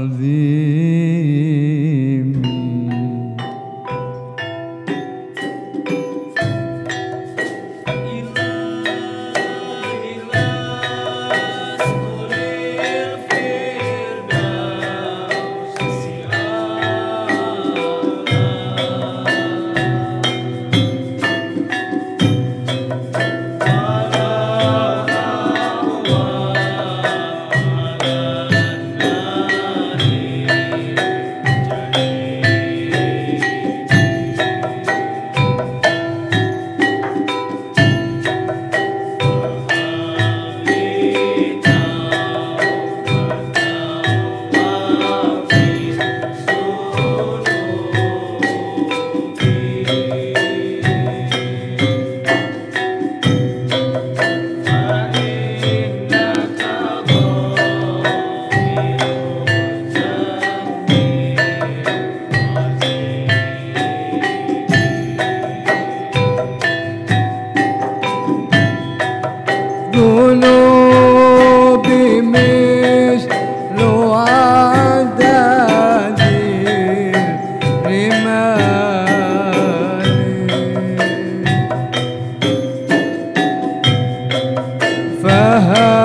العظيم fahad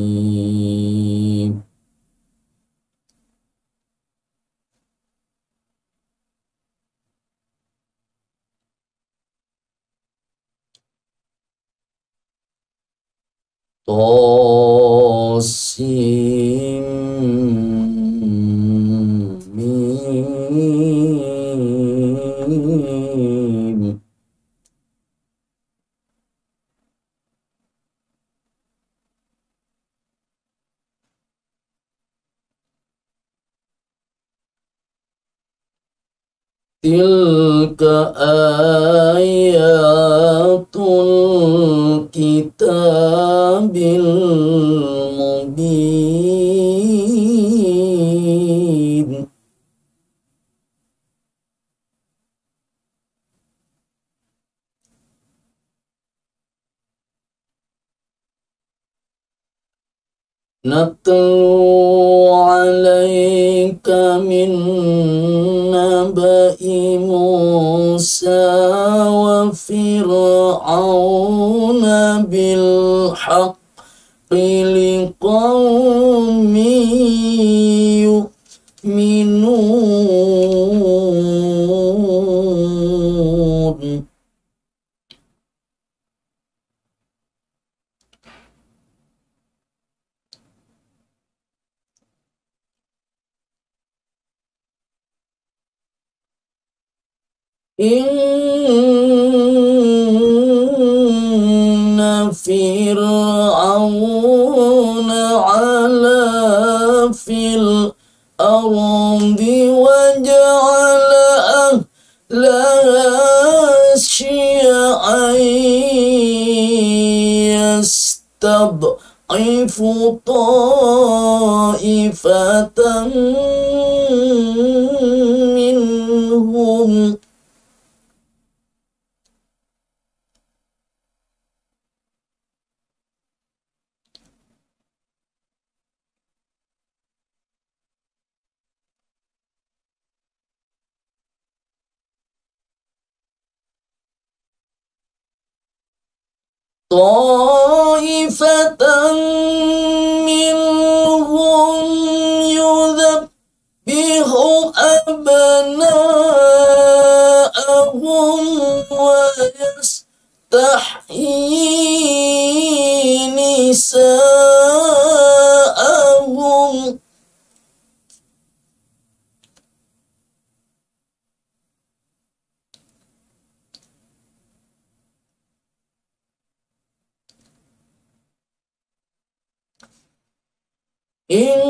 طاسم تلك آيات فرعون علا في الأرض وجعل أهلها شيعا يستضعف طائفة منهم. طائفة منهم يذبح أبناءهم ويستحيي نساءهم. إنه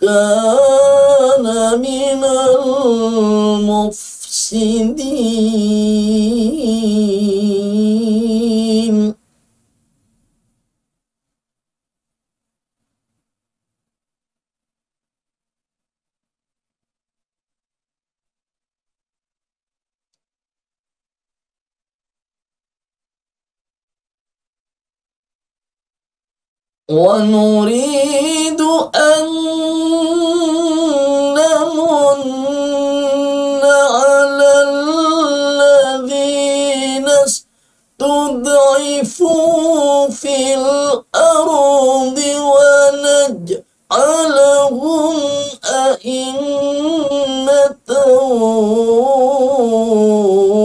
كان من المفسدين. ونريد أن نمن على الذين استضعفوا في الأرض ونجعلهم أئمة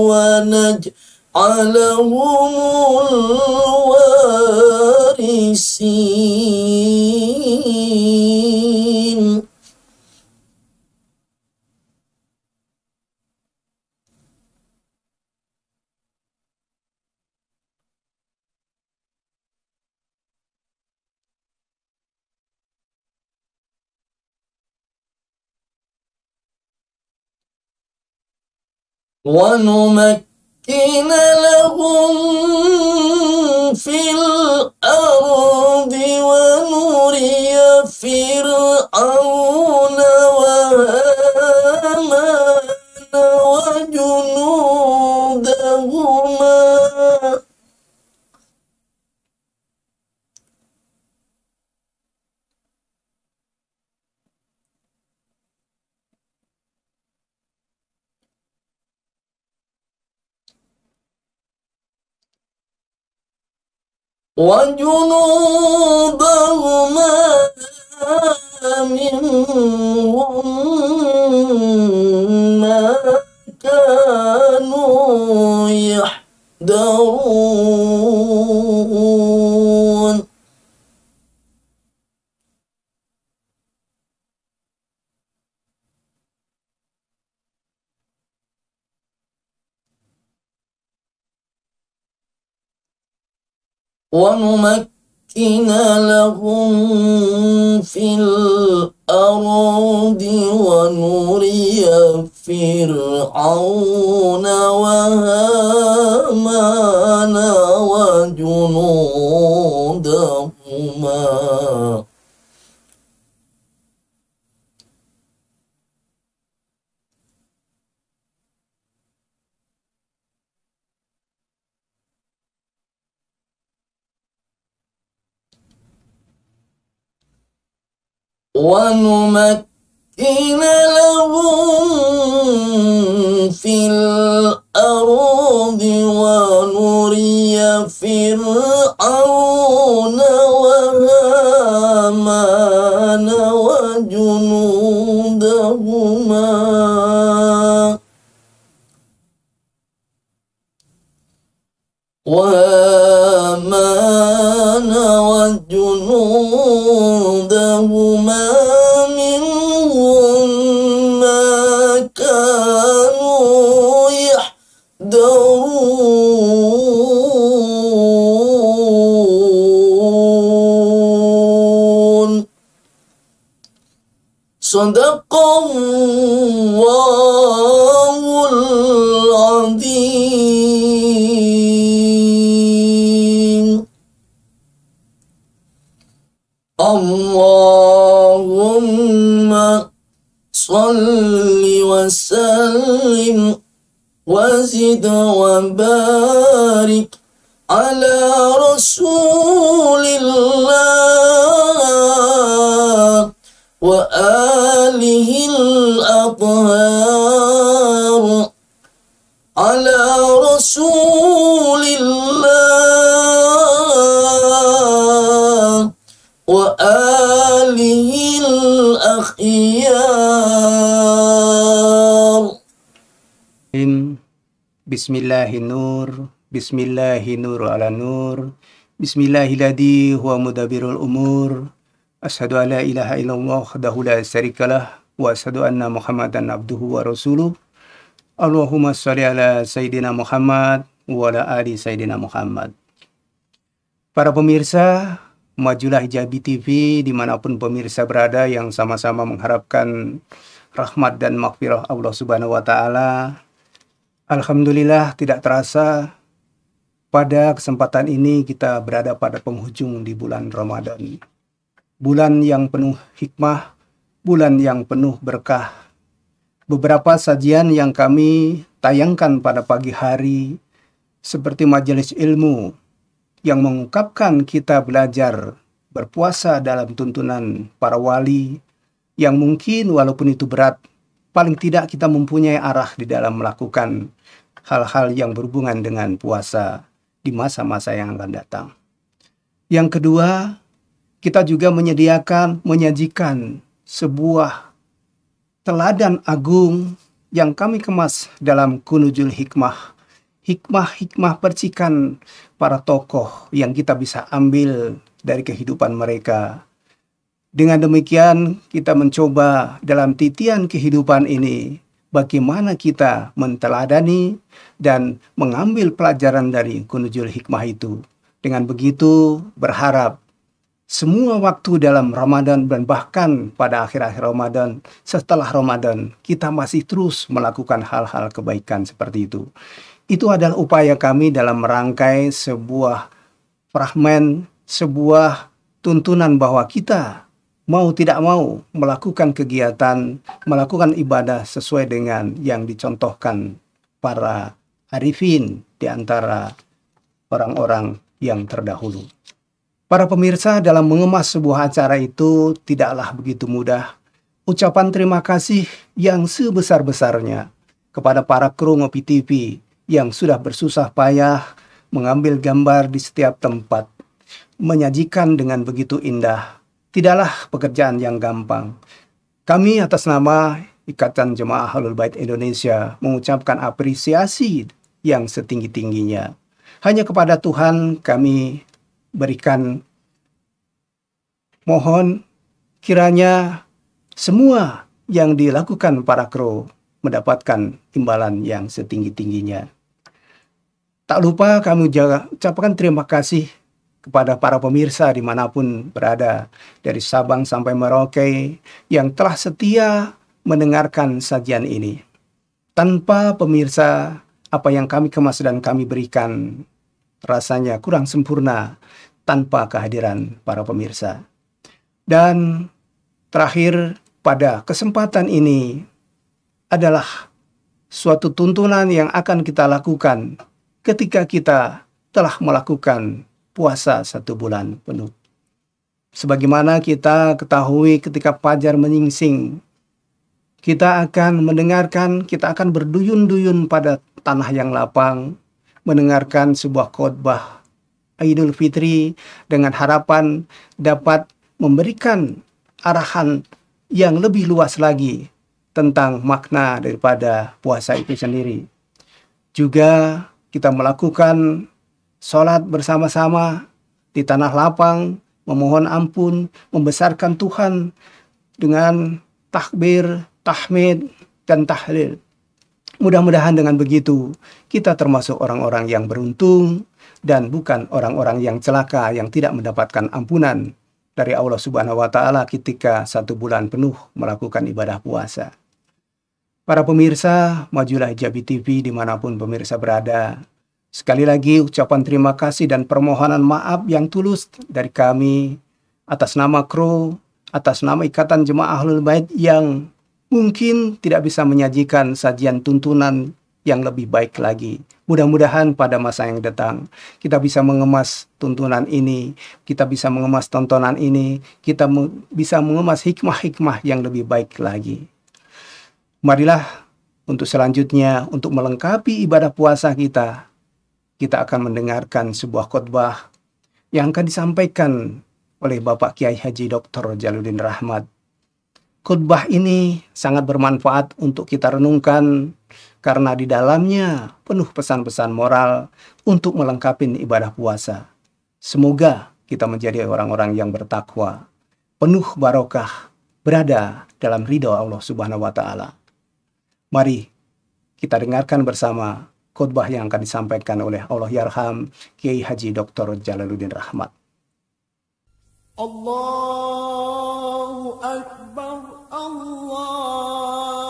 ونجعلهم الوارثين. ونمكن لهم الأرض ونري فرعون وجنودهما منهم ما كانوا يحذرون. ونمكن لهم في الأرض ونري فرعون وهامان وجنودهما. ونمكن لهم في الأرض ونري فرعون وهامان وجنودهما صدق الله العظيم. اللهم صل وسلم وزد وبارك على رسول الله. وآله الأطهار على رسول الله وآله الأخيار. بسم الله النور بسم الله نور على نور بسم الله الذي هو مدبر الأمور. Wahdahu la syarikalah wa asyhadu anna Muhammadan abduhu wa rasuluh. Allahumma shalli ala Sayyidina Muhammad wa ala ali Sayyidina Muhammad. Para pemirsa, Majulah Hijabi TV di mana pun pemirsa berada yang sama-sama mengharapkan rahmat dan makfirah Allah Subhanahu wa taala. Alhamdulillah tidak terasa pada kesempatan ini kita berada pada penghujung di bulan Ramadan. Bulan yang penuh hikmah, bulan yang penuh berkah. Beberapa sajian yang kami tayangkan pada pagi hari seperti majelis ilmu yang mengungkapkan kita belajar berpuasa dalam tuntunan para wali yang mungkin walaupun itu berat, paling tidak kita mempunyai arah di dalam melakukan hal-hal yang berhubungan dengan puasa di masa-masa yang akan datang. Yang kedua, kita juga menyediakan, menyajikan sebuah teladan agung yang kami kemas dalam Kunujul Hikmah. Hikmah-hikmah percikan para tokoh yang kita bisa ambil dari kehidupan mereka. Dengan demikian, kita mencoba dalam titian kehidupan ini bagaimana kita menteladani dan mengambil pelajaran dari kunujul hikmah itu. Dengan begitu, berharap semua waktu dalam Ramadan dan bahkan pada akhir-akhir Ramadan, setelah Ramadan, kita masih terus melakukan hal-hal kebaikan seperti itu. Itu adalah upaya kami dalam merangkai sebuah Rahman sebuah tuntunan bahwa kita mau tidak mau melakukan kegiatan, melakukan ibadah sesuai dengan yang dicontohkan para arifin di antara orang-orang yang terdahulu. Para pemirsa dalam mengemas sebuah acara itu tidaklah begitu mudah. Ucapan terima kasih yang sebesar-besarnya kepada para kru Ngopi TV yang sudah bersusah payah mengambil gambar di setiap tempat, menyajikan dengan begitu indah. Tidaklah pekerjaan yang gampang. Kami atas nama Ikatan Jemaah Halul Bait Indonesia mengucapkan apresiasi yang setinggi-tingginya. Hanya kepada Tuhan kami berikan mohon kiranya semua yang dilakukan para kru mendapatkan imbalan yang setinggi-tingginya. Tak lupa kami ucapkan terima kasih kepada para pemirsa di mana pun berada dari Sabang sampai Merauke yang telah setia mendengarkan sajian ini. Tanpa pemirsa, apa yang kami kemas dan kami berikan rasanya kurang sempurna tanpa kehadiran para pemirsa. Dan terakhir pada kesempatan ini adalah suatu tuntunan yang akan kita lakukan ketika kita telah melakukan puasa satu bulan penuh. Sebagaimana kita ketahui ketika fajar menyingsing, kita akan mendengarkan, kita akan berduyun-duyun pada tanah yang lapang, mendengarkan sebuah khotbah Idul Fitri dengan harapan dapat memberikan arahan yang lebih luas lagi tentang makna daripada puasa itu sendiri. Juga kita melakukan sholat bersama-sama di tanah lapang, memohon ampun, membesarkan Tuhan dengan takbir, tahmid, dan tahlil. Mudah-mudahan dengan begitu kita termasuk orang-orang yang beruntung dan bukan orang-orang yang celaka yang tidak mendapatkan ampunan dari Allah Subhanahu wa taala ketika satu bulan penuh melakukan ibadah puasa. Para pemirsa, majulah Jabi TV di mana pun pemirsa berada. Sekali lagi ucapan terima kasih dan permohonan maaf yang tulus dari kami atas nama kru, atas nama Ikatan Jemaah Ahlul Bait yang mungkin tidak bisa menyajikan sajian tuntunan yang lebih baik lagi. Mudah-mudahan pada masa yang datang kita bisa mengemas tuntunan ini, kita bisa mengemas tontonan ini, kita me bisa mengemas hikmah-hikmah yang lebih baik lagi. Marilah untuk selanjutnya untuk melengkapi ibadah puasa kita, kita akan mendengarkan sebuah khotbah yang akan disampaikan oleh Bapak Kiai Haji Dr. Jaludin Rahmat Khutbah ini sangat bermanfaat untuk kita renungkan karena di dalamnya penuh pesan-pesan moral untuk melengkapi ibadah puasa. Semoga kita menjadi orang-orang yang bertakwa, penuh barokah, berada dalam ridho Allah Subhanahu wa taala. Mari kita dengarkan bersama khutbah yang akan disampaikan oleh Allah Yarham Kiai Haji Dr. Jalaluddin Rahmat. Allahu Akbar الله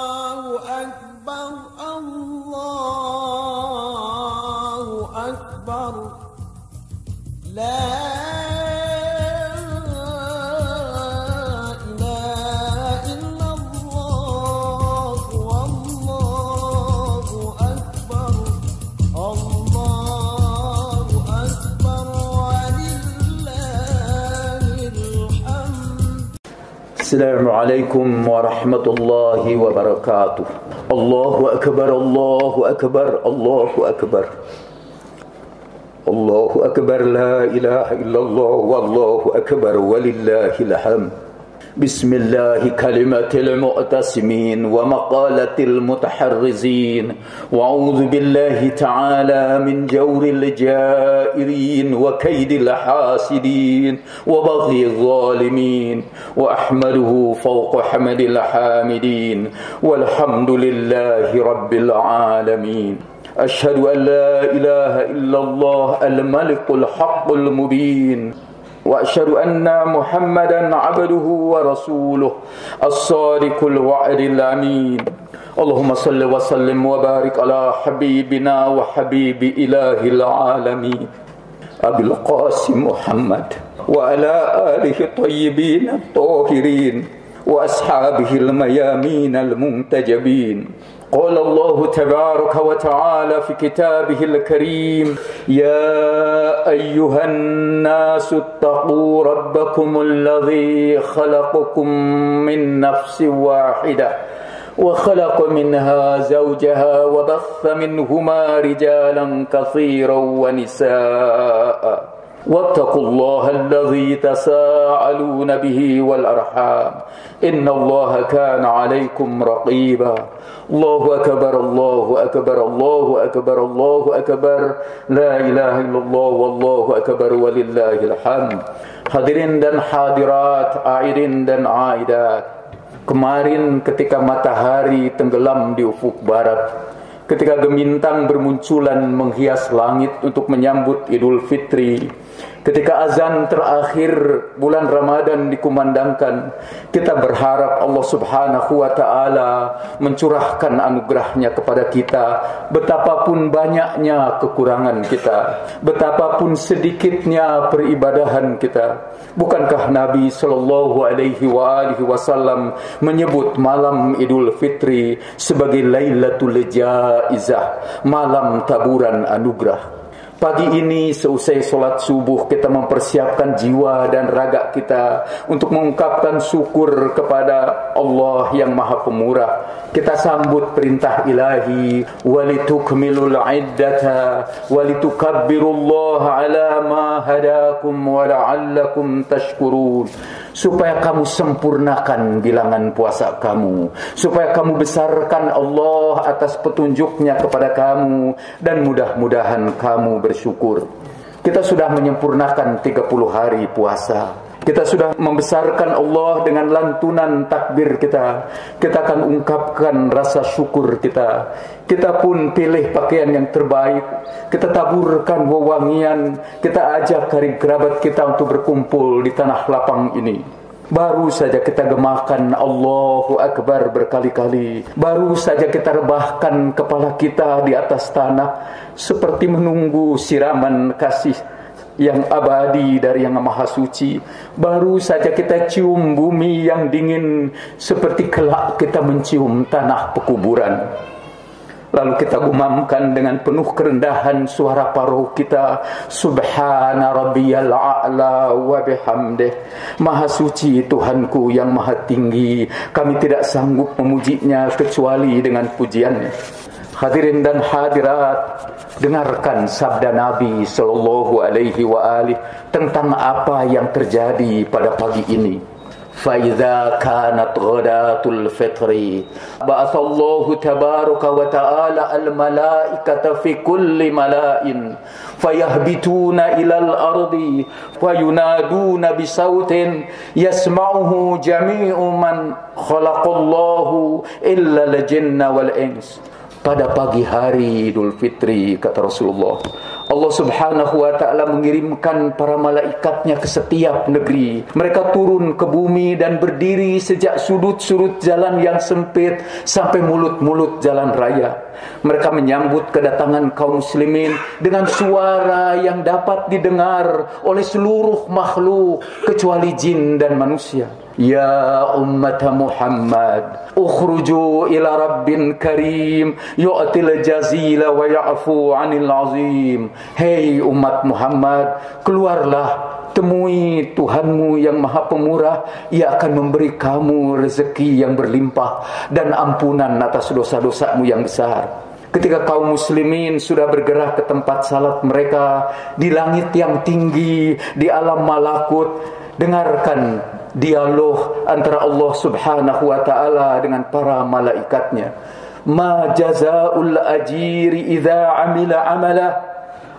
السلام عليكم ورحمة الله وبركاته. الله أكبر الله أكبر الله أكبر. الله أكبر لا إله إلا الله والله أكبر ولله الحمد. بسم الله كلمة المؤتسمين ومقالة المتحرزين. وأعوذ بالله تعالى من جور الجائرين وكيد الحاسدين وبغي الظالمين. وأحمده فوق حمد الحامدين. والحمد لله رب العالمين. أشهد أن لا إله إلا الله الملك الحق المبين. وأشهد أن محمدا عبده ورسوله الصادق الوعد الأمين. اللهم صل وسلم وبارك على حبيبنا وحبيب إله العالمين. أبي القاسم محمد وعلى آله الطيبين الطاهرين وأصحابه الميامين المنتجبين. قال الله تبارك وتعالى في كتابه الكريم يا أيها الناس اتقوا ربكم الذي خلقكم من نفس واحدة وخلق منها زوجها وبث منهما رجالا كثيرا ونساء. واتقوا الله الذي تساءلون به والأرحام. إن الله كان عليكم رقيبا. الله أكبر الله أكبر الله أكبر الله أكبر. لا إله إلا الله والله أكبر ولله الحمد. Hadirin dan hadirat, airin dan aidat Kemarin ketika matahari tenggelam di ufuk barat Ketika gemintang bermunculan menghias langit untuk menyambut Idul Fitri Ketika azan terakhir bulan Ramadan dikumandangkan, kita berharap Allah Subhanahu wa taala mencurahkan anugerahnya kepada kita. Betapapun banyaknya kekurangan kita, betapapun sedikitnya peribadahan kita. Bukankah Nabi sallallahu alaihi wa alihi wasallam menyebut malam Idul Fitri sebagai Lailatul Jaizah, malam taburan anugerah? Pagi ini seusai solat subuh kita mempersiapkan jiwa dan raga kita untuk mengungkapkan syukur kepada Allah yang Maha Pemurah. Kita sambut perintah ilahi walitukmilul iddata walitukabbirullaha ala ma hadakum wa la'allakum tashkurun supaya kamu sempurnakan bilangan puasa kamu supaya kamu besarkan Allah atas petunjuknya kepada kamu dan mudah-mudahan kamu bersyukur kita sudah menyempurnakan 30 hari puasa kita sudah membesarkan Allah dengan lantunan takbir kita. Kita akan ungkapkan rasa syukur kita. Kita pun pilih pakaian yang terbaik. Kita taburkan wewangian. Kita ajak kerabat kita untuk berkumpul di tanah lapang ini. Baru saja kita gemakan Allahu Akbar berkali-kali. Baru saja kita rebahkan kepala kita di atas tanah. Seperti menunggu siraman kasih yang abadi dari yang maha suci baru saja kita cium bumi yang dingin seperti kelak kita mencium tanah pekuburan lalu kita gumamkan dengan penuh kerendahan suara paruh kita. Subhana rabbiyal a'la wa bihamdih. Maha suci Tuhanku yang maha tinggi. Kami tidak sanggup memujinya kecuali dengan pujiannya. Hadirin dan hadirat, dengarkan sabda Nabi sallallahu alaihi wa tentang apa yang terjadi pada pagi ini. فإذا كانت غداة الفطر بعث الله تبارك وتعالى الملائكة في كل ملاء فيهبطون إلى الأرض وينادون بصوت يسمعه جميع من خلق الله إلا الجن والإنس pada pagi hari Idul Fitri kata Rasulullah Allah Subhanahu wa taala mengirimkan para malaikatnya ke setiap negeri. Mereka turun ke bumi dan berdiri sejak sudut-sudut jalan yang sempit sampai mulut-mulut jalan raya mereka menyambut kedatangan kaum muslimin dengan suara yang dapat didengar oleh seluruh makhluk kecuali jin dan manusia. Ya ummat Muhammad Ukhruju ila Rabbin Karim Yu'til jazila wa ya'fu anil azim. Hei umat Muhammad Keluarlah Temui Tuhanmu yang maha pemurah Ia akan memberi kamu rezeki yang berlimpah Dan ampunan atas dosa-dosamu yang besar Ketika kaum muslimin sudah bergerak ke tempat salat mereka Di langit yang tinggi Di alam malakut Dengarkan dialog antara Allah Subhanahu wa taala dengan para malaikatnya. Ma jazaul ajiri idza amila amala?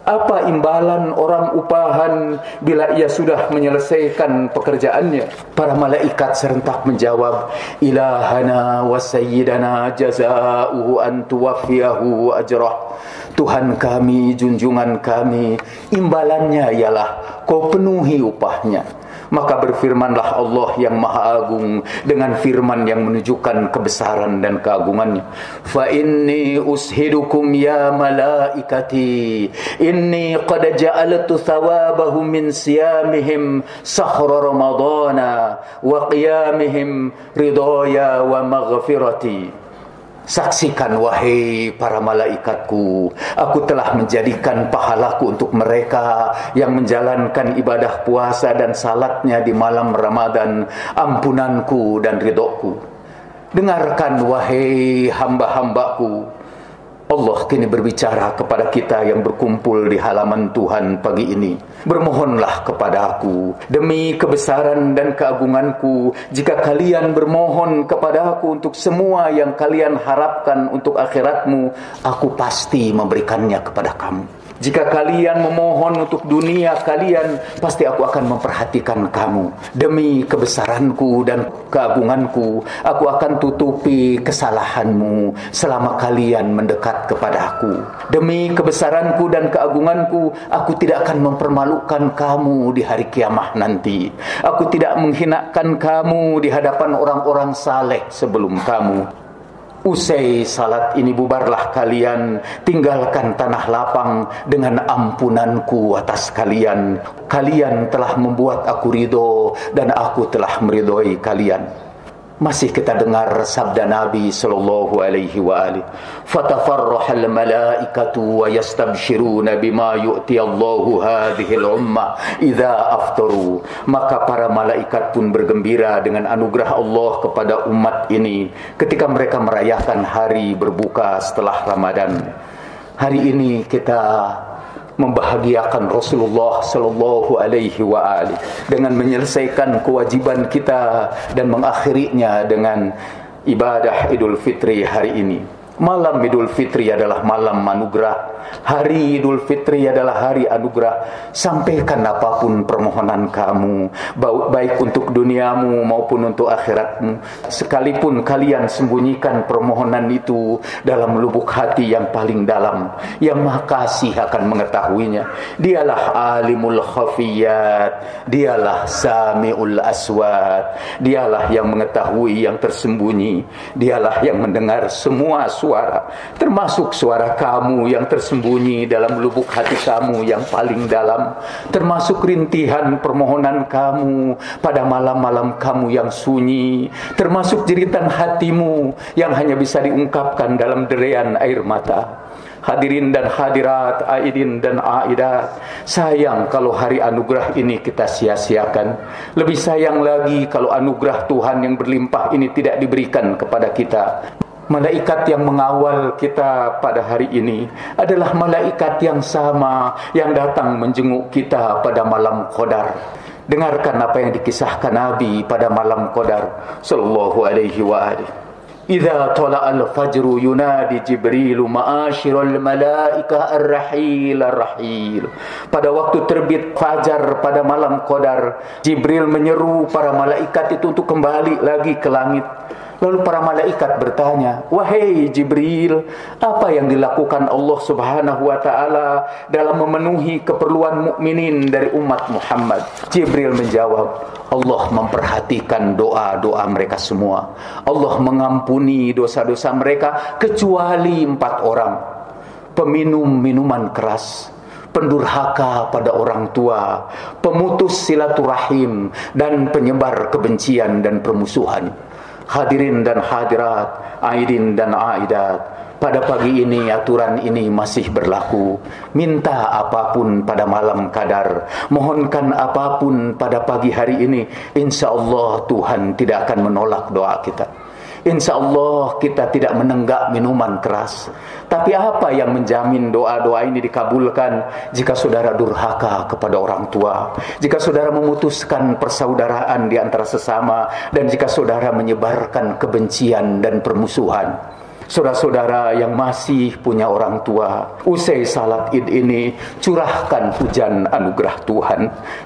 Apa imbalan orang upahan bila ia sudah menyelesaikan pekerjaannya? Para malaikat serentak menjawab, Ilahana wa sayyidana jazauhu an tuwaffiyahu ajrah. Tuhan kami, junjungan kami, imbalannya ialah kau penuhi upahnya Maka berfirmanlah Allah yang Maha Agung dengan firman yang menunjukkan kebesaran dan keagungannya. Fa inni ushidukum ya malaikati inni qad ja'altu thawabahum min siyamihim sahra ramadana wa qiyamihim ridaya wa maghfirati. Saksikan wahai para malaikatku. Aku telah menjadikan pahalaku untuk mereka Yang menjalankan ibadah puasa dan salatnya di malam Ramadan Ampunanku dan ridhoku. Dengarkan wahai hamba-hambaku Allah kini berbicara kepada kita yang berkumpul di halaman Tuhan pagi ini. Bermohonlah kepada aku demi kebesaran dan keagunganku jika kalian bermohon kepada aku untuk semua yang kalian harapkan untuk akhiratmu, aku pasti memberikannya kepada kamu. Jika kalian memohon untuk dunia kalian, pasti aku akan memperhatikan kamu. Demi kebesaranku dan keagunganku, aku akan tutupi kesalahanmu selama kalian mendekat kepada aku. Demi kebesaranku dan keagunganku, aku tidak akan mempermalukan kamu di hari kiamah nanti. Aku tidak menghinakan kamu di hadapan orang-orang saleh sebelum kamu. Usai salat ini bubarlah kalian Tinggalkan tanah lapang Dengan ampunanku atas kalian. Kalian telah membuat aku ridho Dan aku telah meridhoi kalian masih kita dengar sabda Nabi sallallahu alaihi wa alihi fatafarrahal malaikatu wa yastabshiruna bima yu'ti Allahu hadhihi al-umma idza aftaru. Maka para malaikat pun bergembira dengan anugerah Allah kepada umat ini ketika mereka merayakan hari berbuka setelah Ramadan. Hari ini kita membahagiakan Rasulullah sallallahu alaihi wa ali dengan menyelesaikan kewajiban kita dan mengakhirinya dengan ibadah Idul Fitri hari ini. Malam Idul Fitri adalah malam anugerah. Hari Idul Fitri adalah hari anugerah. Sampaikan apa pun permohonan kamu, baik untuk duniamu maupun untuk akhiratmu. Sekalipun kalian sembunyikan permohonan itu dalam lubuk hati yang paling dalam, yang Maha akan mengetahuinya. Dialah alimul khafiyat, dialah samiul aswat, dialah yang mengetahui yang tersembunyi, dialah yang mendengar semua suara, termasuk suara kamu yang tersembunyi dalam lubuk hati kamu yang paling dalam, termasuk rintihan permohonan kamu pada malam-malam kamu yang sunyi, termasuk jeritan hatimu yang hanya bisa diungkapkan dalam derean air mata. Hadirin dan hadirat, aidin dan aidat Sayang kalau hari anugerah ini kita sia-siakan. Lebih sayang lagi kalau anugerah Tuhan yang berlimpah ini tidak diberikan kepada kita Malaikat yang mengawal kita pada hari ini adalah malaikat yang sama yang datang menjenguk kita pada malam Qadar. Dengarkan apa yang dikisahkan Nabi pada malam Qadar sallallahu alaihi wa alihi. Idza tala'al fajru yunadi Jibril ma'asyiral malaika ar-rahil ar-rahil. Pada waktu terbit fajar pada malam Qadar, Jibril menyeru para malaikat itu untuk kembali lagi ke langit. Lalu para malaikat bertanya, "Wahai Jibril, apa yang dilakukan Allah Subhanahu wa taala dalam memenuhi keperluan mukminin dari umat Muhammad?" Jibril menjawab, "Allah memperhatikan doa-doa mereka semua. Allah mengampuni dosa-dosa mereka kecuali empat orang. Peminum minuman keras, pendurhaka pada orang tua, pemutus silaturahim dan penyebar kebencian dan permusuhan." Hadirin dan hadirat, aidin dan aidat, pada pagi ini aturan ini masih berlaku. Minta apapun pada malam kadar, mohonkan apapun pada pagi hari ini, insya Allah Tuhan tidak akan menolak doa kita. Insya Allah kita tidak menenggak minuman keras. Tapi apa yang menjamin doa-doa ini dikabulkan jika saudara durhaka kepada orang tua, jika saudara memutuskan persaudaraan di antara sesama, dan jika saudara menyebarkan kebencian dan permusuhan. Saudara-saudara yang masih punya orang tua, usai salat id ini, curahkan hujan anugerah Tuhan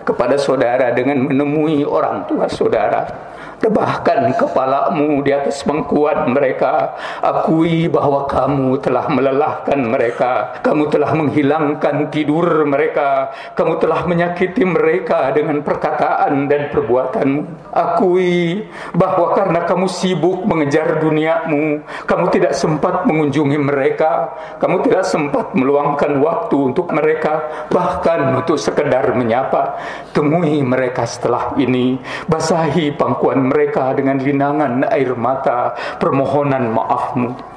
kepada saudara dengan menemui orang tua saudara. Rebahkan kepalamu di atas pangkuan mereka. Akui bahwa kamu telah melelahkan mereka. Kamu telah menghilangkan tidur mereka. Kamu telah menyakiti mereka dengan perkataan dan perbuatanmu. Akui bahwa karena kamu sibuk mengejar duniamu, kamu tidak sempat mengunjungi mereka. Kamu tidak sempat meluangkan waktu untuk mereka. Bahkan untuk sekedar menyapa. Temui mereka setelah ini. Basahi pangkuan mereka dengan linangan air mata permohonan maafmu.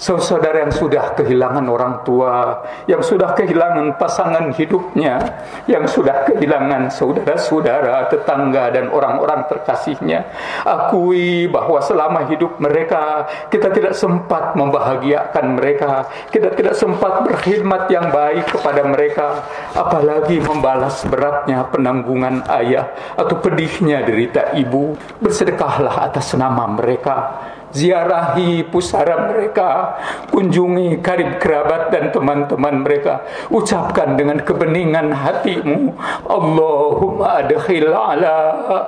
Saudara yang sudah kehilangan orang tua, yang sudah kehilangan pasangan hidupnya, yang sudah kehilangan saudara-saudara, tetangga dan orang-orang terkasihnya, akui bahwa selama hidup mereka kita tidak sempat membahagiakan mereka, kita tidak sempat berkhidmat yang baik kepada mereka, apalagi membalas beratnya penanggungan ayah atau pedihnya derita ibu. Bersedekahlah atas nama mereka ziarahi pusara mereka, kunjungi karib kerabat dan teman-teman mereka. Ucapkan dengan kebeningan hatimu, Allahumma adkhil ala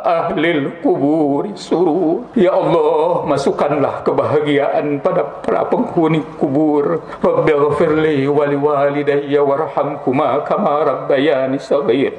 ahlil kubur surur. Ya Allah, masukkanlah kebahagiaan pada para penghuni kubur. Rabbighfirli wali walidayya warhamkuma kama rabbayani saghir.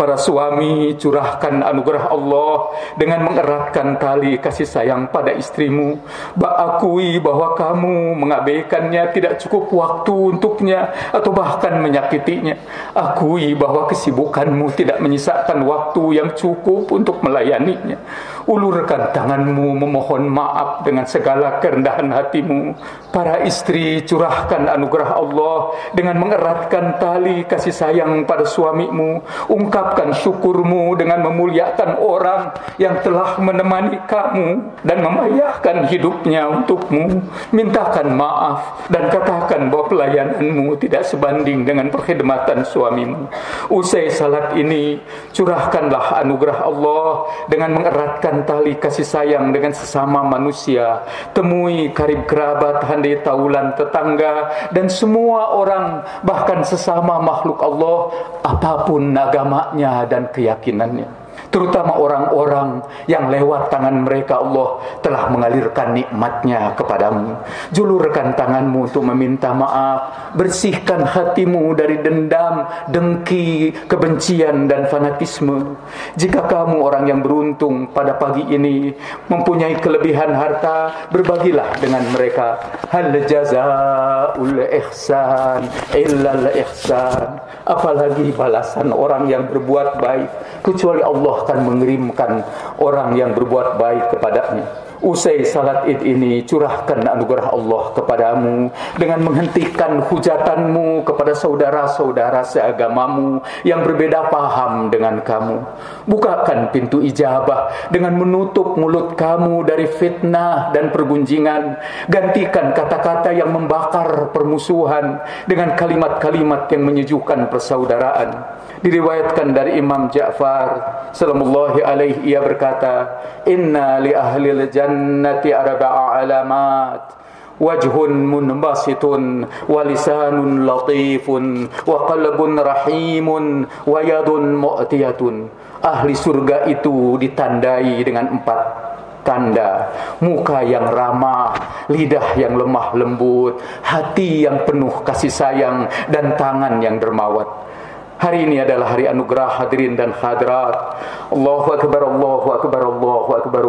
Para suami curahkan anugerah Allah dengan mengeratkan tali kasih sayang pada istrimu. Akui bahwa kamu mengabaikannya tidak cukup waktu untuknya atau bahkan menyakitinya. Akui bahwa kesibukanmu tidak menyisakan waktu yang cukup untuk melayaninya. Ulurkan tanganmu memohon maaf dengan segala kerendahan hatimu. Para istri curahkan anugerah Allah dengan mengeratkan tali kasih sayang pada suamimu. Ungkapkan syukurmu dengan memuliakan orang yang telah menemani kamu dan memayahkan hidupnya untukmu. Mintakan maaf dan katakan bahwa pelayananmu tidak sebanding dengan perkhidmatan suamimu. Usai salat ini, curahkanlah anugerah Allah dengan mengeratkan tali kasih sayang dengan sesama manusia. Temui karib kerabat, handai taulan tetangga dan semua orang bahkan sesama makhluk Allah apa pun agamanya dan keyakinannya terutama orang-orang yang lewat tangan mereka Allah telah mengalirkan nikmatnya kepadamu. Julurkan tanganmu untuk meminta maaf, bersihkan hatimu dari dendam, dengki, kebencian dan fanatisme. Jika kamu orang yang beruntung pada pagi ini mempunyai kelebihan harta, berbagilah dengan mereka. Hal jazaul ihsan illa ihsan. Apalagi balasan orang yang berbuat baik kecuali Allah akan mengirimkan orang yang berbuat baik kepadanya. Usai salat id ini curahkan anugerah Allah kepadamu dengan menghentikan hujatanmu kepada saudara-saudara seagamamu yang berbeda paham dengan kamu. Bukakan pintu ijabah dengan menutup mulut kamu dari fitnah dan pergunjingan. Gantikan kata-kata yang membakar permusuhan dengan kalimat-kalimat yang menyejukkan persaudaraan. Diriwayatkan dari Imam Ja'far sallallahu alaihi ia berkata, "Inna li ahli al-jannati arba'a alamat." وجه منبسط ولسان لطيف وقلب رحيم ويد مؤتية Ahli surga itu ditandai dengan empat tanda muka yang ramah, lidah yang lemah lembut, hati yang penuh kasih sayang dan tangan yang dermawat. Hari ini adalah hari anugerah hadirin dan hadirat. Allahu akbar, Allahu akbar, Allahu akbar.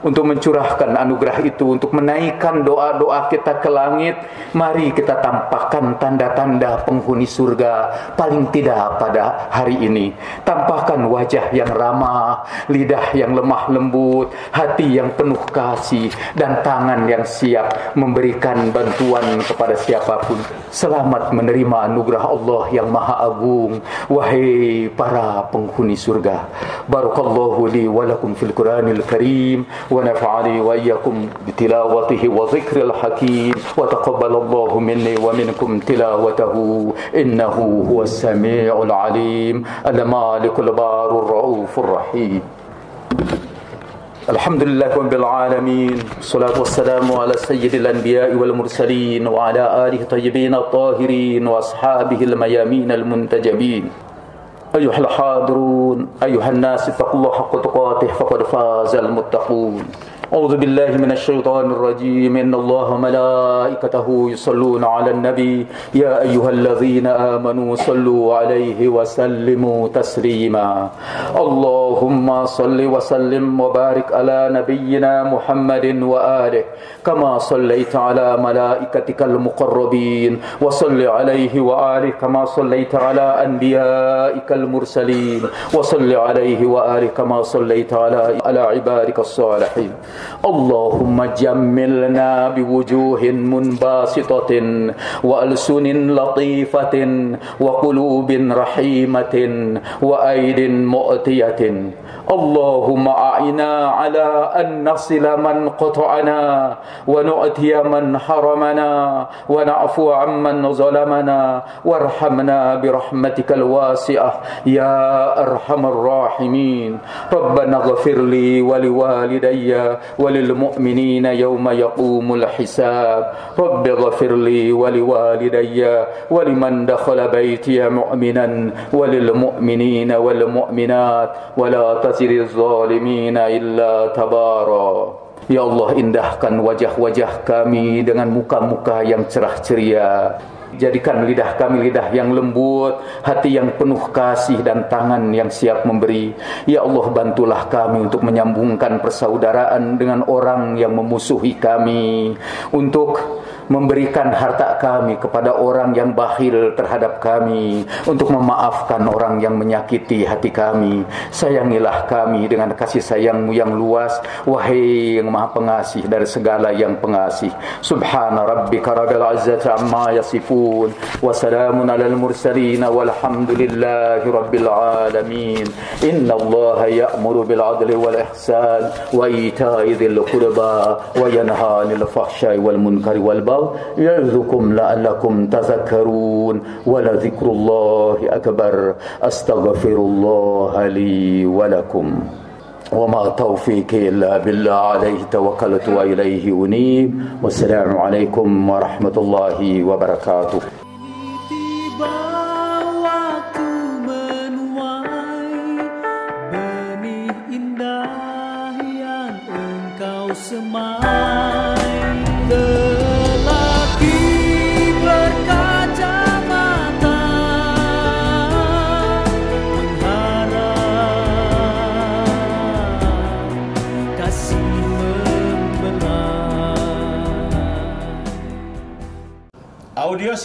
Untuk mencurahkan anugerah itu, untuk menaikkan doa-doa kita ke langit, mari kita tampakkan tanda-tanda penghuni surga paling tidak pada hari ini. Tampakkan wajah yang ramah, lidah yang lemah lembut, hati yang penuh kasih dan tangan yang siap memberikan bantuan kepada siapa pun. Selamat menerima anugerah Allah yang Maha Agung wahai para penghuni surga السرجة بارك الله لي ولكم في القرآن الكريم ونفعني وإياكم بتلاوته وذكر الحكيم. وتقبل الله مني ومنكم تلاوته إنه هو السميع العليم. المالك البار الرؤوف الرحيم. الحمد لله رب العالمين الصلاة والسلام على سيد الأنبياء والمرسلين وعلى آله الطيبين الطاهرين وأصحابه الميامين المنتجبين. أيها الحاضرون أيها الناس اتقوا الله حق تقاته فقد فاز المتقون. أعوذ بالله من الشيطان الرجيم. إن الله وملائكته يصلون على النبي. يا أيها الذين آمنوا صلوا عليه وسلموا تسليما. اللهم صل وسلم وبارك على نبينا محمد وآله. كما صليت على ملائكتك المقربين. وصل عليه وآله كما صليت على أنبيائك المرسلين. وصل عليه وآله كما صليت على على عبادك الصالحين. اللهم جملنا بوجوه منباسطة وألسن لطيفة وقلوب رحيمة وأيد مؤتية اللهم أعنا على أن نصل من قطعنا ونؤتي من حرمنا ونعفو عمن ظلمنا وارحمنا برحمتك الواسعة. يا أرحم الراحمين. ربنا اغفر لي ولوالدي وللمؤمنين يوم يقوم الحساب. رب اغفر لي ولوالدي ولمن دخل بيتي مؤمنا وللمؤمنين والمؤمنات. ولا تزر الظالمين إلا تبارا Ya Allah indahkan wajah-wajah kami dengan muka-muka yang cerah ceria Jadikan lidah kami lidah yang lembut Hati yang penuh kasih dan tangan yang siap memberi Ya Allah bantulah kami untuk menyambungkan persaudaraan dengan orang yang memusuhi kami Untuk memberikan harta kami kepada orang yang bakhil terhadap kami untuk memaafkan orang yang menyakiti hati kami. Sayangilah kami dengan kasih sayangmu yang luas wahai yang maha pengasih dari segala yang pengasih. Subhana rabbika rabbil izzati amma yasifun wa salamun alal mursalin walhamdulillahi rabbil alamin. Inna allaha ya'muru bil adli wal ihsan wa ita'i dhil qurba wa yanha 'anil fahsya'i wal munkari wal baghi يعظكم لعلكم تذكرون ولذكر الله أكبر أستغفر الله لي ولكم وما توفيقي إلا بالله عليه توكلت وإليه أنيب والسلام عليكم ورحمة الله وبركاته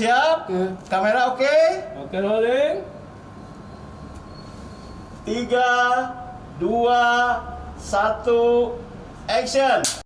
Siap? Kamera oke? Oke, rolling. Tiga, dua, satu, action!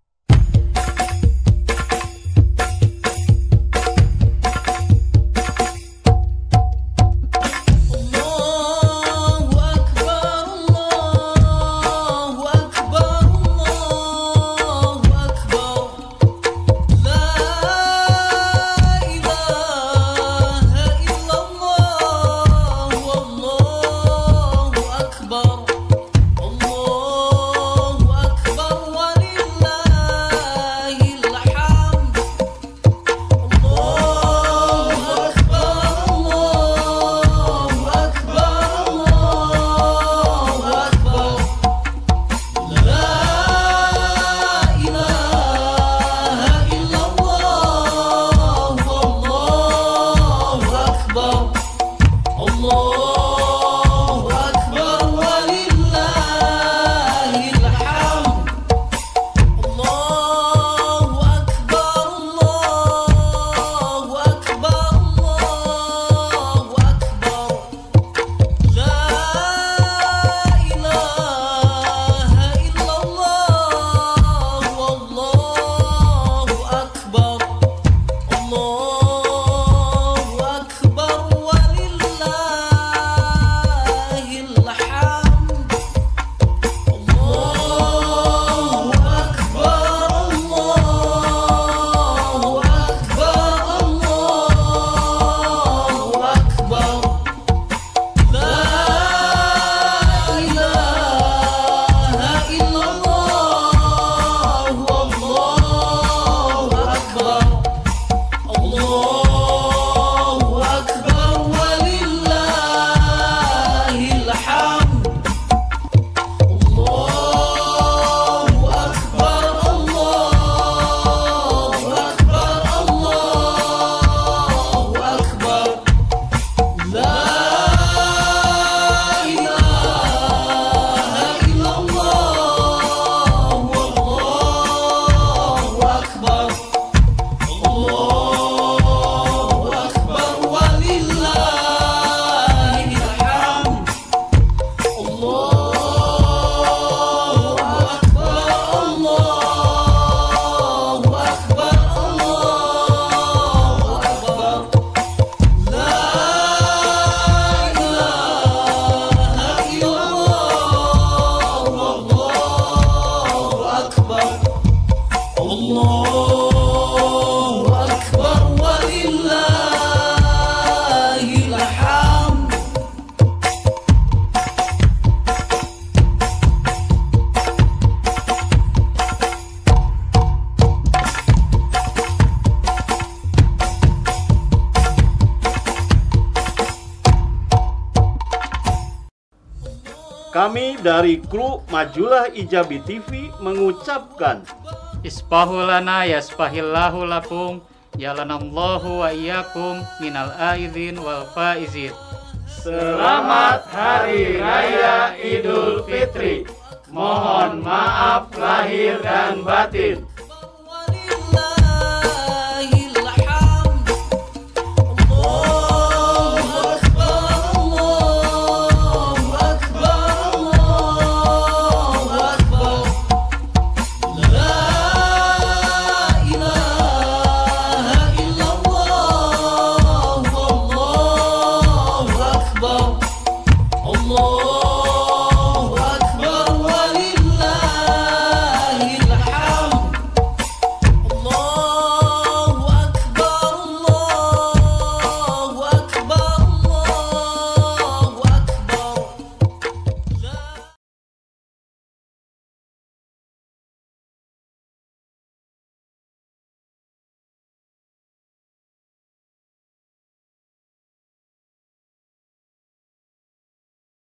Kami dari kru Majulah Ijabi TV mengucapkan Isbahulana yasbahillahu lakum Jalanallahu wa iyyakum minal aidin wal faizin. Selamat Hari Raya Idul Fitri. Mohon maaf lahir dan batin